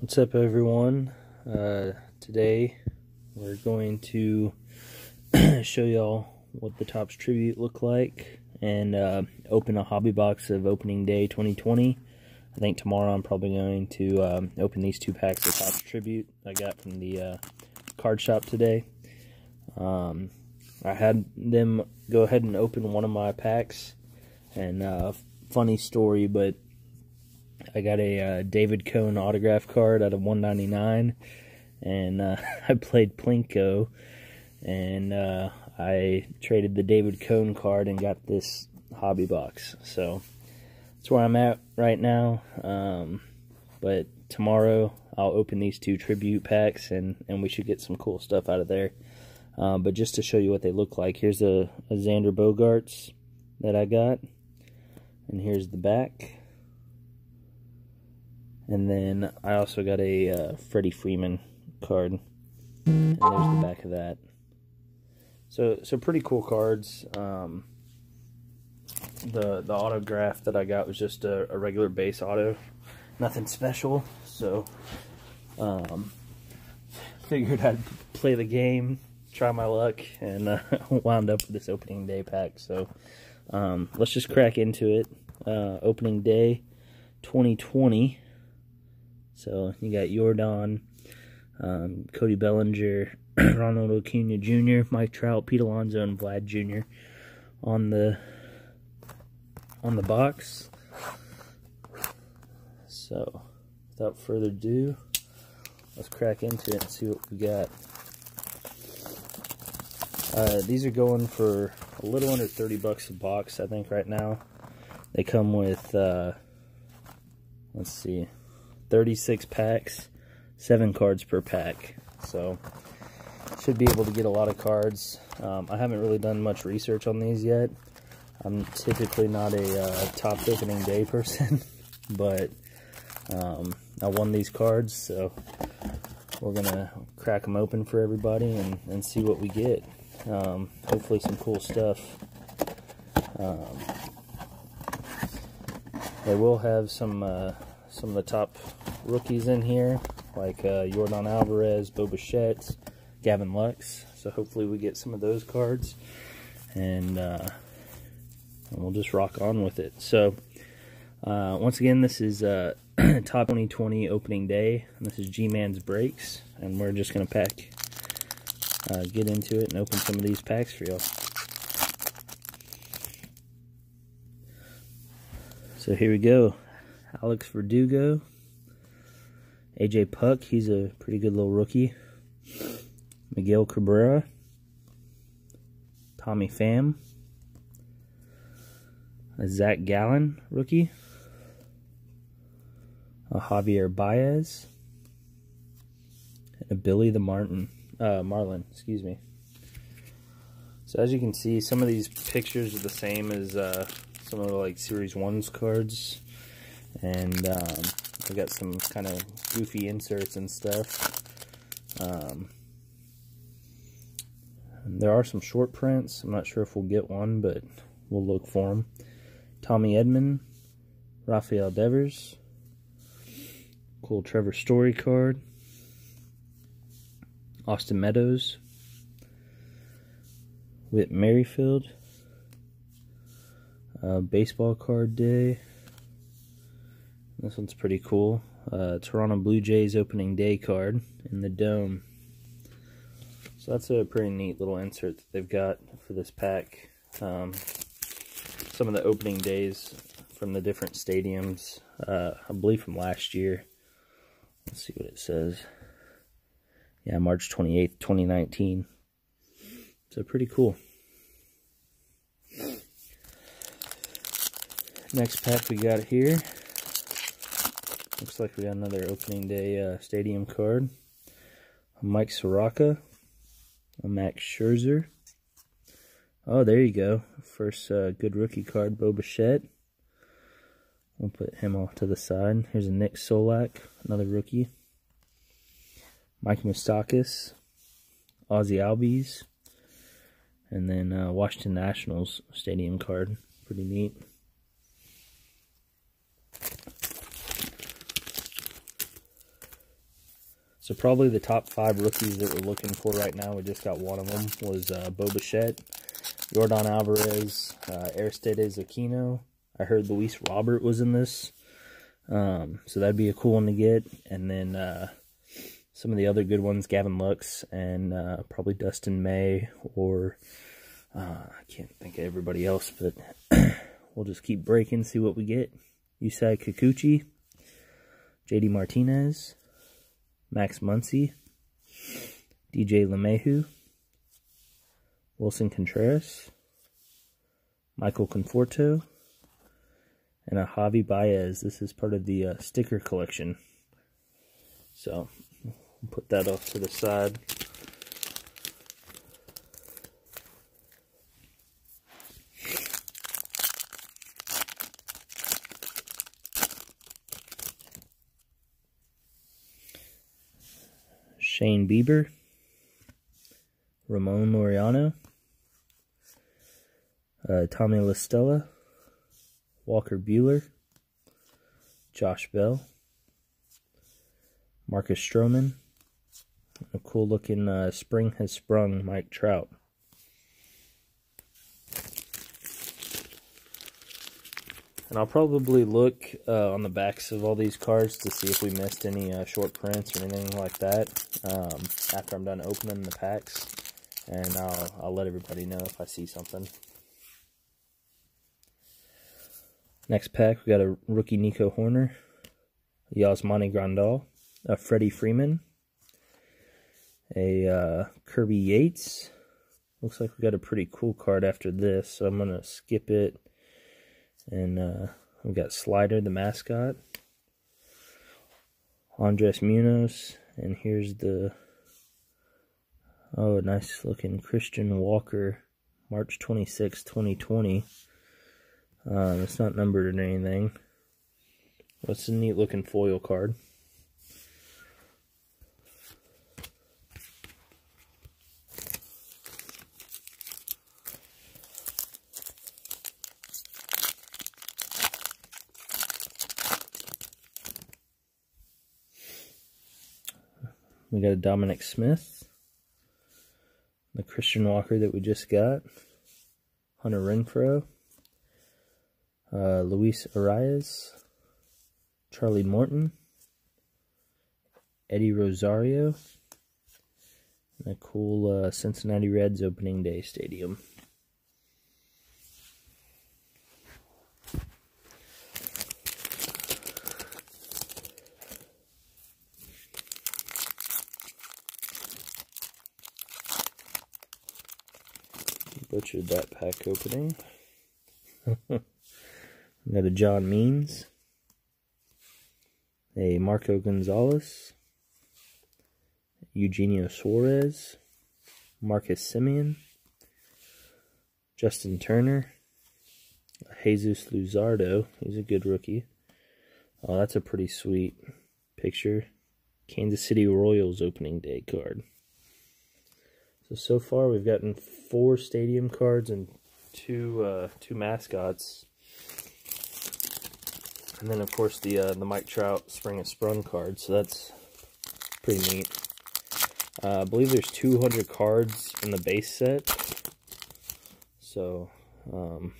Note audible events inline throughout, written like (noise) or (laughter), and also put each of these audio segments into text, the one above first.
What's up everyone? Uh, today we're going to (clears throat) show y'all what the Topps Tribute look like and uh, open a hobby box of opening day 2020. I think tomorrow I'm probably going to um, open these two packs of Topps Tribute I got from the uh, card shop today. Um, I had them go ahead and open one of my packs and uh, funny story but I got a uh, David Cone autograph card out of 199, and uh, (laughs) I played Plinko, and uh, I traded the David Cone card and got this hobby box. So that's where I'm at right now. Um, but tomorrow I'll open these two tribute packs, and and we should get some cool stuff out of there. Uh, but just to show you what they look like, here's a, a Xander Bogaerts that I got, and here's the back. And then I also got a uh, Freddie Freeman card. And there's the back of that. So, so pretty cool cards. Um, the the autograph that I got was just a, a regular base auto, nothing special. So, um, figured I'd play the game, try my luck, and uh, (laughs) wound up with this opening day pack. So, um, let's just crack into it. Uh, opening day, 2020. So you got Jordan, um, Cody Bellinger, (clears throat) Ronald Acuna Jr., Mike Trout, Pete Alonso, and Vlad Jr. on the on the box. So without further ado, let's crack into it and see what we got. Uh, these are going for a little under 30 bucks a box, I think, right now. They come with, uh, let's see, 36 packs, 7 cards per pack. So, should be able to get a lot of cards. Um, I haven't really done much research on these yet. I'm typically not a uh, Topps opening day (laughs) person, but um, I won these cards, so we're going to crack them open for everybody and, and see what we get. Um, hopefully some cool stuff. Um, they will have some uh, some of the top rookies in here, like uh, Jordan Alvarez, Bo Bichette, Gavin Lux. So hopefully we get some of those cards, and, uh, and we'll just rock on with it. So uh, once again, this is uh, (clears throat) Topps 2020 opening day, and this is G-Man's Breaks, and we're just going to pack, uh, get into it and open some of these packs for y'all. So here we go. Alex Verdugo. AJ Puk, he's a pretty good little rookie. Miguel Cabrera. Tommy Pham. A Zach Gallen rookie. A Javier Baez. And a Billy the Martin, uh, Marlin, excuse me. So as you can see, some of these pictures are the same as uh, some of the like Series 1's cards and um, I got some kind of goofy inserts and stuff. Um, there are some short prints. I'm not sure if we'll get one, but we'll look for them. Tommy Edman, Rafael Devers, cool Trevor Story card, Austin Meadows, Whit Merrifield, uh, baseball card day, this one's pretty cool. Uh, Toronto Blue Jays opening day card in the dome. So that's a pretty neat little insert that they've got for this pack. Um, some of the opening days from the different stadiums, uh, I believe from last year. Let's see what it says. Yeah, March 28th, 2019. So pretty cool. Next pack we got here Looks like we got another opening day uh, stadium card. A Mike Soroka. A Max Scherzer. Oh, there you go. First uh, good rookie card, Bo Bichette. We'll put him off to the side. Here's a Nick Solak, another rookie. Mike Moustakas. Ozzie Albies. And then uh, Washington Nationals stadium card. Pretty neat. So probably the top five rookies that we're looking for right now, we just got one of them, was uh, Bo Bichette, Yordan Alvarez, uh, Aristides Aquino. I heard Luis Robert was in this. Um, so that'd be a cool one to get. And then uh, some of the other good ones, Gavin Lux and uh, probably Dustin May or uh, I can't think of everybody else, but (clears throat) we'll just keep breaking, see what we get. Yusei Kikuchi, JD Martinez, Max Muncy, DJ LeMahieu, Willson Contreras, Michael Conforto, and a Javi Baez. This is part of the uh, sticker collection. So, put that off to the side. Shane Bieber, Ramon Laureano, uh, Tommy La Stella, Walker Buehler, Josh Bell, Marcus Stroman, a cool looking uh, Spring Has Sprung Mike Trout. And I'll probably look uh, on the backs of all these cards to see if we missed any uh, short prints or anything like that um, after I'm done opening the packs. And I'll, I'll let everybody know if I see something. Next pack, we got a rookie Nico Hoerner, Yasmani Grandal, a Freddie Freeman, a uh, Kirby Yates. Looks like we got a pretty cool card after this, so I'm going to skip it and uh, we've got Slider, the mascot. Andres Munoz. And here's the, oh, nice looking Christian Walker, March 26, 2020. Um, it's not numbered or anything. What's a neat looking foil card. We got a Dominic Smith, the Christian Walker that we just got, Hunter Renfroe. uh, Luis Arraez, Charlie Morton, Eddie Rosario, and a cool uh, Cincinnati Reds opening day stadium. Butchered that pack opening. (laughs) Another John Means, a Marco Gonzalez, Eugenio Suarez, Marcus Semien. Justin Turner, Jesus Luzardo. He's a good rookie. Oh, that's a pretty sweet picture. Kansas City Royals opening day card. So, so far we've gotten four stadium cards and two uh, two mascots. And then, of course, the uh, the Mike Trout Spring Has Sprung card. So that's pretty neat. Uh, I believe there's 200 cards in the base set. So, um,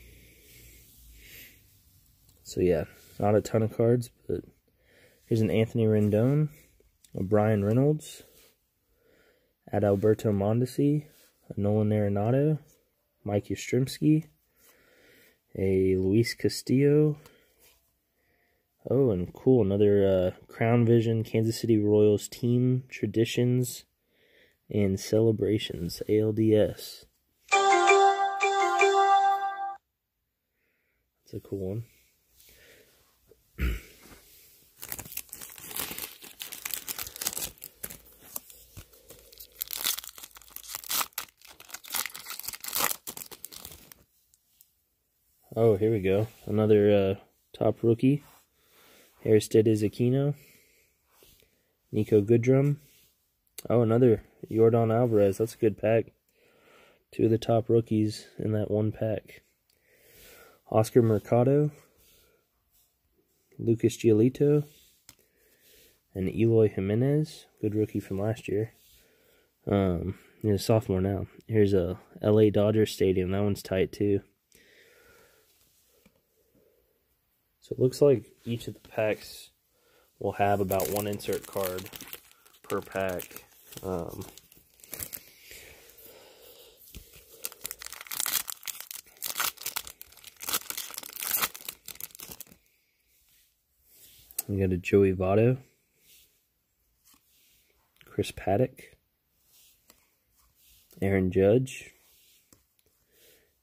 so yeah, not a ton of cards, but here's an Anthony Rendon, a Bryan Reynolds, Adalberto Mondesi, Nolan Arenado, Mike Yastrzemski, a Luis Castillo. Oh, and cool, another uh, Crown Vision Kansas City Royals team traditions and celebrations, ALDS. That's a cool one. Oh, here we go. Another uh, top rookie. Aristides Aquino. Niko Goodrum. Oh, another Yordan Alvarez. That's a good pack. Two of the top rookies in that one pack. Oscar Mercado. Lucas Giolito. and Eloy Jimenez, good rookie from last year. Um, he's a sophomore now. Here's a LA Dodgers Stadium. That one's tight too. So it looks like each of the packs will have about one insert card per pack. Um, we got a Joey Votto, Chris Paddack, Aaron Judge,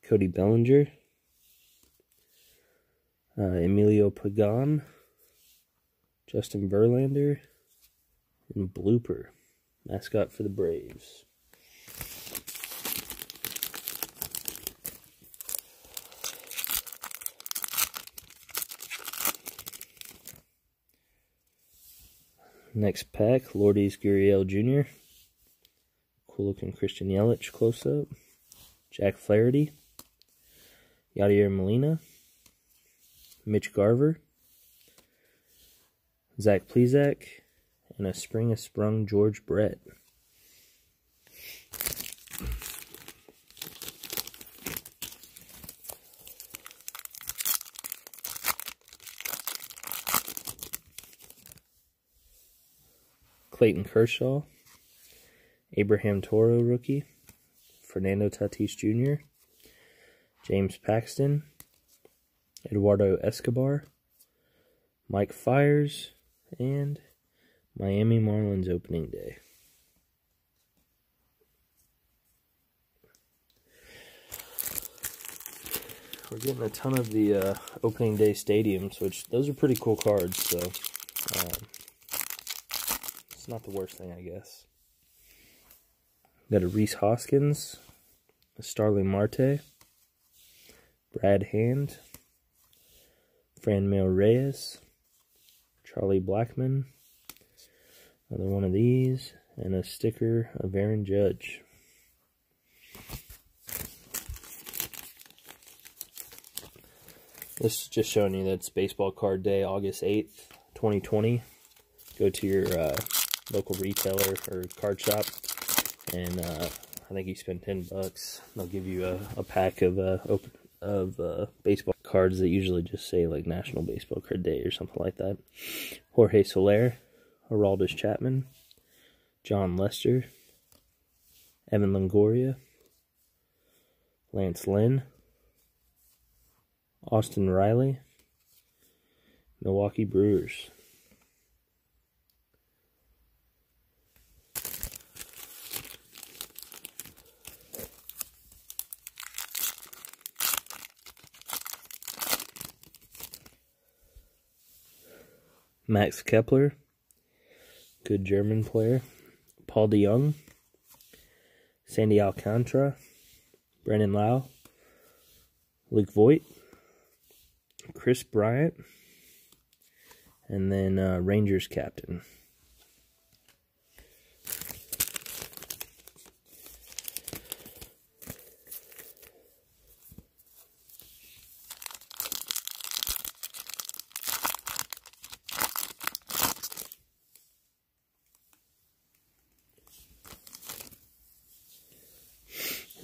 Cody Bellinger, uh, Emilio Pagan, Justin Verlander, and Blooper, mascot for the Braves. Next pack, Lourdes Gurriel Jr. Cool looking Christian Yelich close up. Jack Flaherty. Yadier Molina. Mitch Garver, Zach Plesac, and a Spring of Sprung George Brett. Clayton Kershaw, Abraham Toro rookie, Fernando Tatis Jr., James Paxton, Eduardo Escobar, Mike Fiers, and Miami Marlins opening day. We're getting a ton of the uh, opening day stadiums, which those are pretty cool cards, so um, it's not the worst thing, I guess. Got a Rhys Hoskins, a Starling Marte, Brad Hand, Franmil Reyes, Charlie Blackmon, another one of these, and a sticker of Aaron Judge. This is just showing you that it's baseball card day, August 8th, 2020. Go to your uh, local retailer or card shop, and uh, I think you spend 10 bucks. They'll give you a, a pack of uh, open, of uh, baseball cards that usually just say like National Baseball Card Day or something like that. Jorge Soler, Aroldis Chapman, Jon Lester, Evan Longoria, Lance Lynn, Austin Riley, Milwaukee Brewers. Max Kepler, good German player. Paul DeJong, Sandy Alcantara, Brandon Lowe, Luke Voit, Kris Bryant, and then uh, Rangers captain.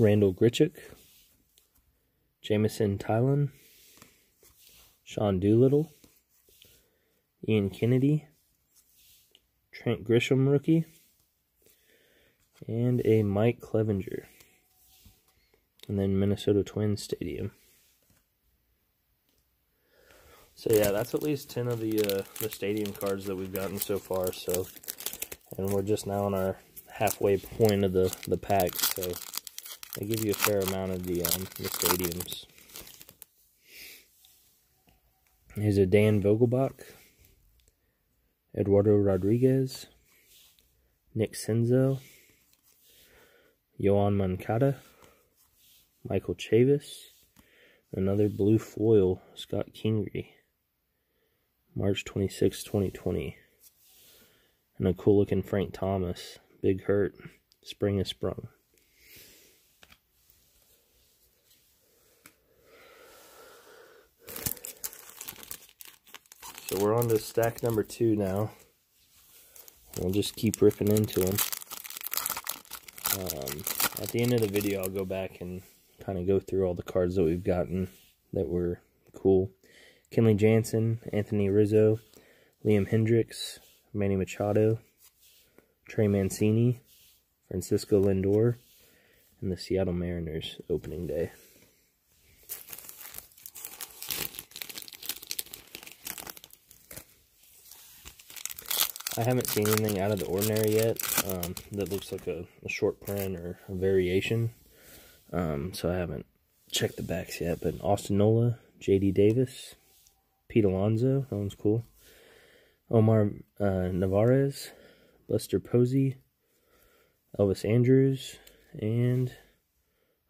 Randal Grichuk, Jameson Taillon, Sean Doolittle, Ian Kennedy, Trent Grisham rookie, and a Mike Clevinger. And then Minnesota Twins Stadium. So yeah, that's at least 10 of the uh, the stadium cards that we've gotten so far. So, and we're just now on our halfway point of the, the pack. So they give you a fair amount of the, um, the stadiums. Here's a Dan Vogelbach, Eduardo Rodriguez, Nick Senzel, Yoan Moncada, Michael Chavis, another blue foil, Scott Kingery, March 26, 2020. And a cool looking Frank Thomas, Big Hurt, Spring is Sprung. So we're on to stack number two now. we'll just keep ripping into them. Um, at the end of the video, I'll go back and kind of go through all the cards that we've gotten that were cool. Kenley Jansen, Anthony Rizzo, Liam Hendriks, Manny Machado, Trey Mancini, Francisco Lindor, and the Seattle Mariners opening day. I haven't seen anything out of the ordinary yet um, that looks like a, a, short print or a variation. Um, so I haven't checked the backs yet. But Austin Nola, J.D. Davis, Pete Alonso, that one's cool. Omar uh, Narvaez, Buster Posey, Elvis Andrus, and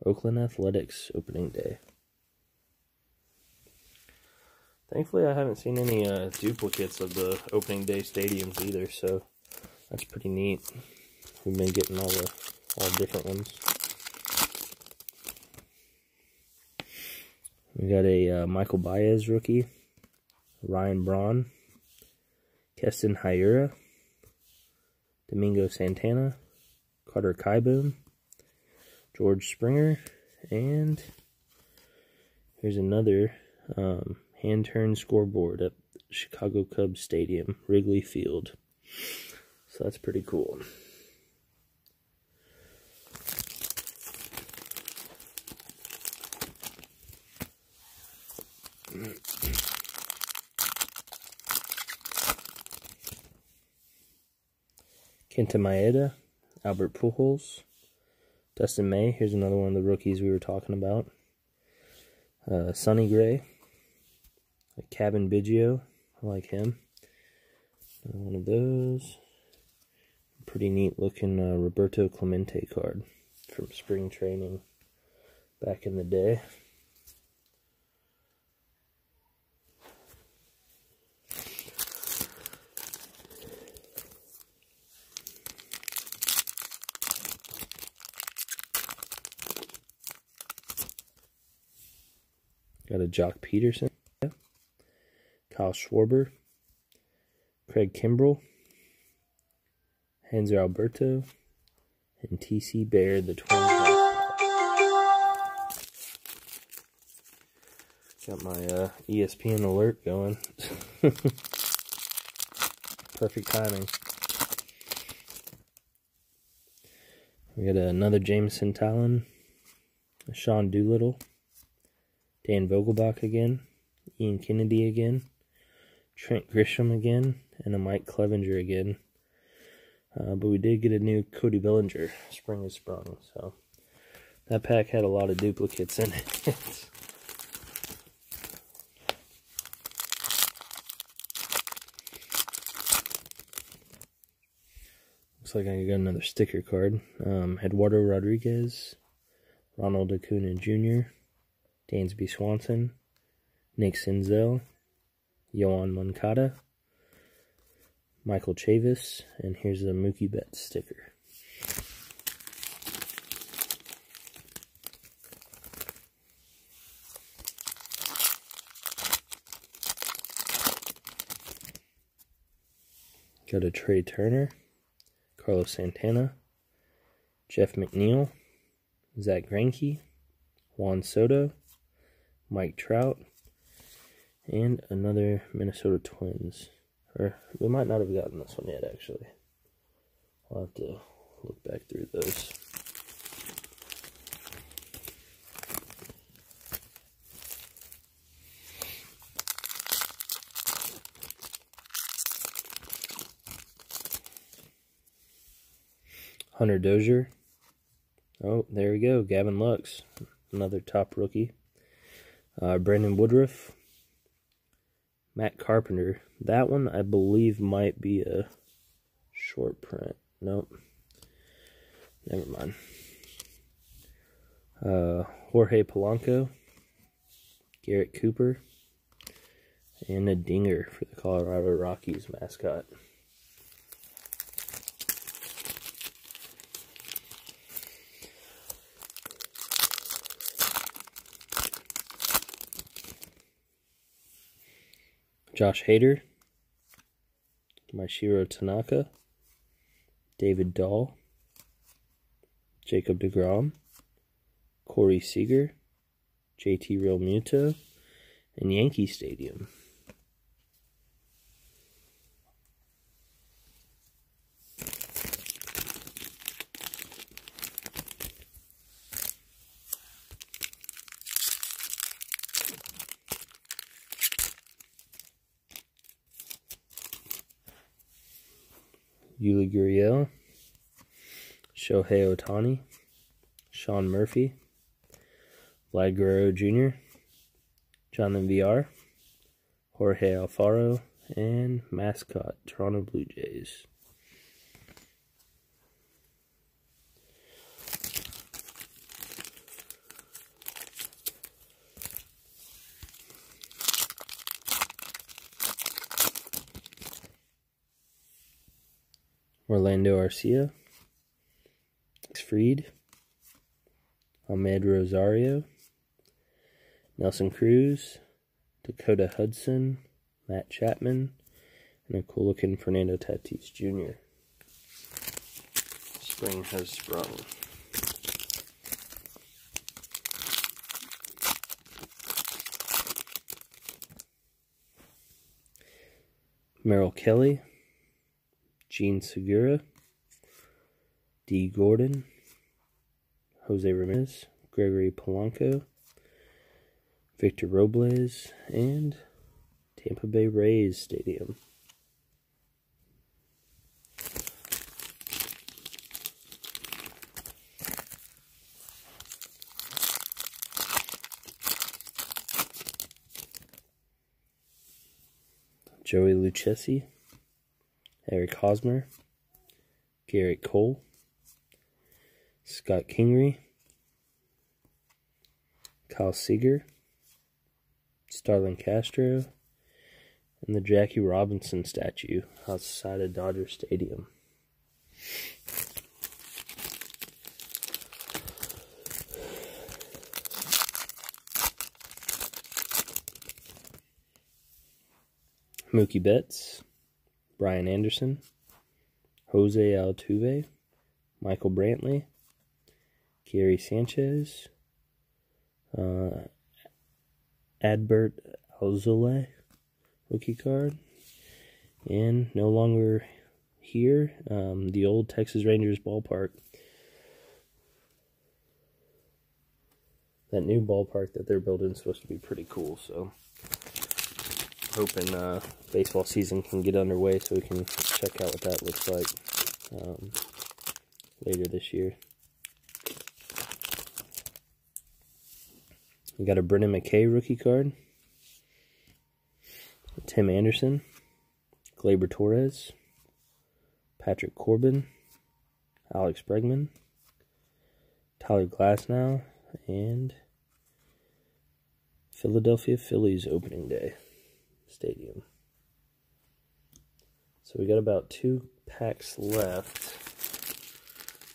Oakland Athletics opening day. Thankfully, I haven't seen any uh, duplicates of the opening day stadiums either, so that's pretty neat. We've been getting all the all different ones. We got a uh, Michael Baez rookie, Ryan Braun, Keston Hiura, Domingo Santana, Carter Kieboom, George Springer, and here's another um, hand turn scoreboard at Chicago Cubs Stadium, Wrigley Field. So that's pretty cool. Kenta Maeda, Albert Pujols, Dustin May. Here's another one of the rookies we were talking about. Uh, Sonny Gray, Cavan Biggio. I like him. one of those. Pretty neat looking uh, Roberto Clemente card from spring training back in the day. Got a Joc Pederson. Kyle Schwarber, Craig Kimbrel, Hanser Alberto, and TC Bear, the Twins. Got my uh, ESPN alert going. (laughs) Perfect timing. We got another Jameson Taillon, Sean Doolittle, Dan Vogelbach again, Ian Kennedy again, Trent Grisham again, and a Mike Clevinger again. Uh, but we did get a new Cody Bellinger, spring is sprung, so that pack had a lot of duplicates in it. (laughs) Looks like I got another sticker card. Um, Eduardo Rodriguez, Ronald Acuna Jr., Dansby Swanson, Nick Senzel, Yoan Moncada, Michael Chavis, and here's the Mookie Betts sticker. Got a Trea Turner, Carlos Santana, Jeff McNeil, Zack Greinke, Juan Soto, Mike Trout, and another Minnesota Twins. Or we might not have gotten this one yet, actually. I'll have to look back through those. Hunter Dozier. Oh, there we go. Gavin Lux, another top rookie. Uh, Brandon Woodruff, Matt Carpenter. That one, I believe, might be a short print. Nope. Never mind. Uh, Jorge Polanco, Garrett Cooper, and a dinger for the Colorado Rockies mascot. Josh Hader, Masahiro Tanaka, David Dahl, Jacob DeGrom, Corey Seager, JT Realmuto, and Yankee Stadium. Yuli Gurriel, Shohei Ohtani, Sean Murphy, Vlad Guerrero Jr., Jonathan Villar, Jorge Alfaro, and mascot Toronto Blue Jays. Orlando Arcia, Freed, Amed Rosario, Nelson Cruz, Dakota Hudson, Matt Chapman, and a cool looking Fernando Tatis Jr. Spring has sprung. Merrill Kelly, Jean Segura, Dee Gordon, Jose Ramirez, Gregory Polanco, Victor Robles, and Tampa Bay Rays Stadium. Joey Lucchesi, Eric Hosmer, Gerrit Cole, Scott Kingery, Kyle Seager, Starlin Castro, and the Jackie Robinson statue outside of Dodger Stadium. Mookie Betts, Brian Anderson, Jose Altuve, Michael Brantley, Gary Sanchez, uh, Adbert rookie card, and no longer here, um, the old Texas Rangers ballpark. That new ballpark that they're building is supposed to be pretty cool, so hoping uh, baseball season can get underway so we can check out what that looks like um, later this year. We got a Brendan McKay rookie card. Tim Anderson, Gleyber Torres, Patrick Corbin, Alex Bregman, Tyler Glasnow, and Philadelphia Phillies opening day stadium. So we got about two packs left.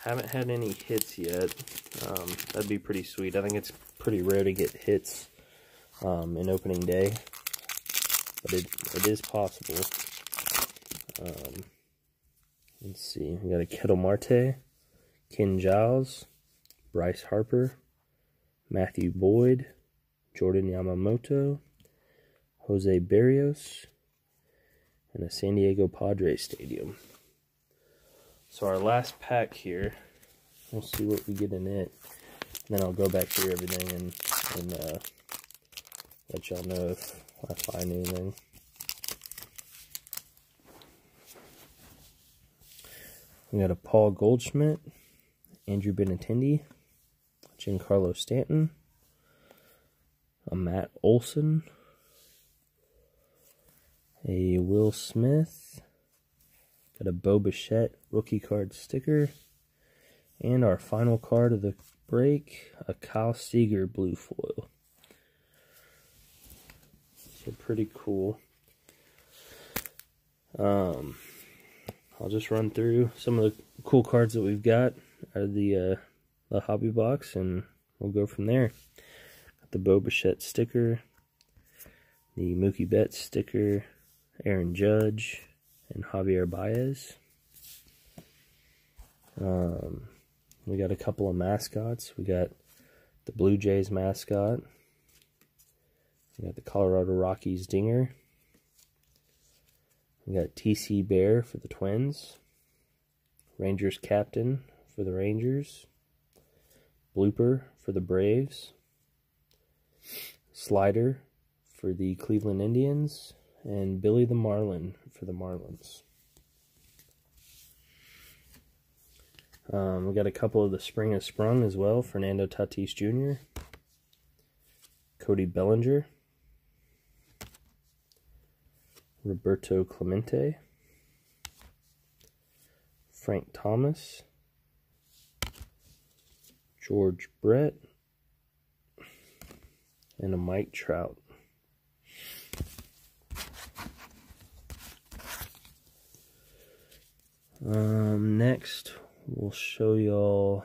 Haven't had any hits yet. Um, that'd be pretty sweet. I think it's pretty rare to get hits um, in opening day, but it, it is possible. Um, let's see. We got a Ketel Marte, Ken Giles, Bryce Harper, Matthew Boyd, Jordan Yamamoto, Jose Berrios, and a San Diego Padres stadium. So our last pack here, we'll see what we get in it. And then I'll go back through everything and, and uh, let y'all know if I find anything. We got a Paul Goldschmidt, Andrew Benintendi, Giancarlo Stanton, a Matt Olson, a Will Smith, got a Bo Bichette rookie card sticker, and our final card of the break, a Kyle Seager blue foil. So pretty cool. Um, I'll just run through some of the cool cards that we've got out of the uh, the hobby box, and we'll go from there. Got the Bo Bichette sticker, the Mookie Betts sticker, Aaron Judge, and Javier Baez. Um, we got a couple of mascots. We got the Blue Jays mascot. We got the Colorado Rockies Dinger. We got TC Bear for the Twins. Rangers Captain for the Rangers. Blooper for the Braves. Slider for the Cleveland Indians. And Billy the Marlin for the Marlins. Um, we got a couple of the Spring has Sprung as well. Fernando Tatis Jr., Cody Bellinger, Roberto Clemente, Frank Thomas, George Brett, and a Mike Trout. Um, next, we'll show y'all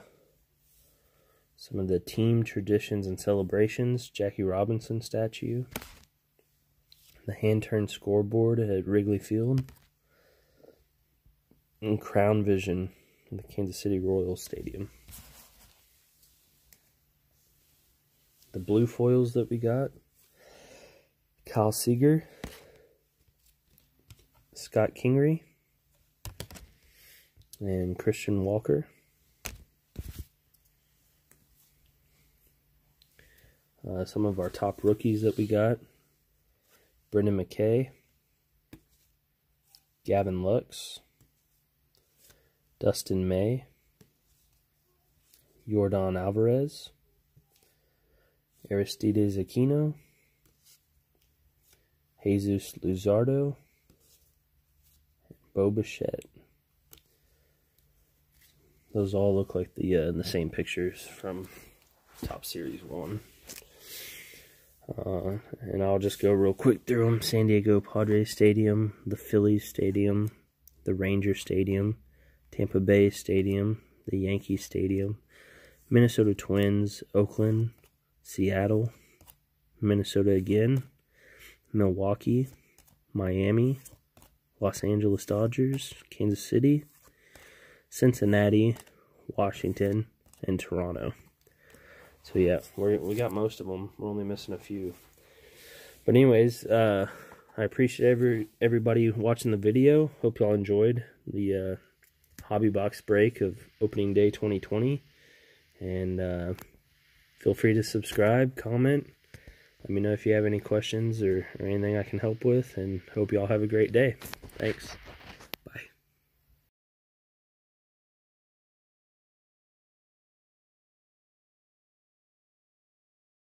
some of the team traditions and celebrations. Jackie Robinson statue. The hand-turned scoreboard at Wrigley Field. And Crown Vision in the Kansas City Royals Stadium. The blue foils that we got. Kyle Seager. Scott Kingery and Christian Walker. Uh, some of our top rookies that we got. Brendan McKay. Gavin Lux. Dustin May. Jordan Alvarez. Aristides Aquino. Jesus Luzardo. Bo Bichette. Those all look like the uh, the same pictures from Topps Series 1. Uh, and I'll just go real quick through them. San Diego Padres Stadium, the Phillies Stadium, the Ranger Stadium, Tampa Bay Stadium, the Yankee Stadium, Minnesota Twins, Oakland, Seattle, Minnesota again, Milwaukee, Miami, Los Angeles Dodgers, Kansas City, Cincinnati, Washington, and Toronto. So yeah, we we got most of them. We're only missing a few. But anyways, uh, I appreciate every everybody watching the video. Hope y'all enjoyed the uh, hobby box break of opening day 2020. And uh, feel free to subscribe, comment. Let me know if you have any questions or, or anything I can help with. And hope y'all have a great day. Thanks.